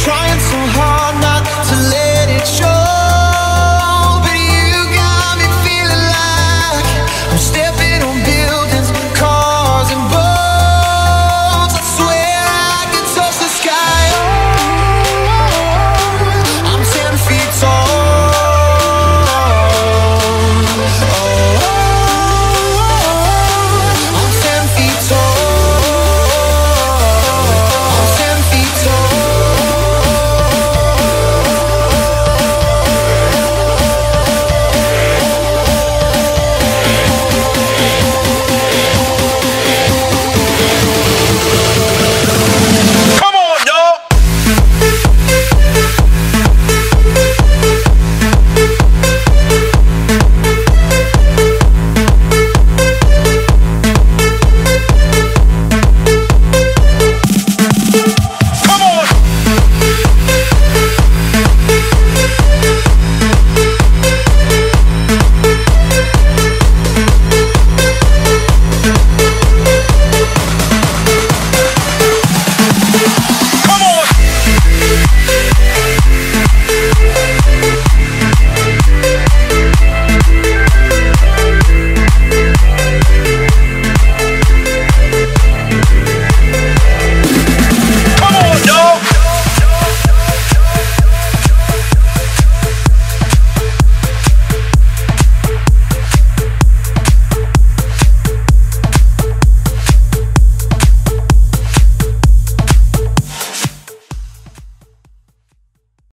Trying so hard.